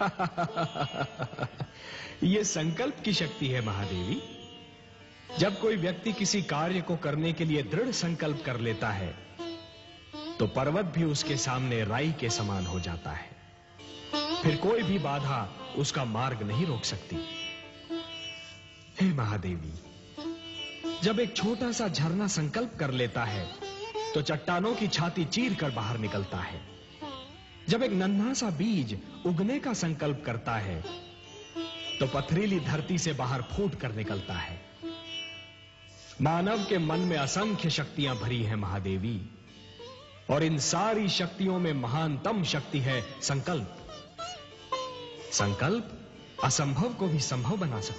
ये संकल्प की शक्ति है महादेवी। जब कोई व्यक्ति किसी कार्य को करने के लिए दृढ़ संकल्प कर लेता है तो पर्वत भी उसके सामने राई के समान हो जाता है। फिर कोई भी बाधा उसका मार्ग नहीं रोक सकती। हे महादेवी, जब एक छोटा सा झरना संकल्प कर लेता है तो चट्टानों की छाती चीर कर बाहर निकलता है। जब एक नन्हा सा बीज उगने का संकल्प करता है तो पथरीली धरती से बाहर फूट कर निकलता है। मानव के मन में असंख्य शक्तियाँ भरी हैं महादेवी, और इन सारी शक्तियों में महानतम शक्ति है संकल्प। संकल्प असंभव को भी संभव बना सकता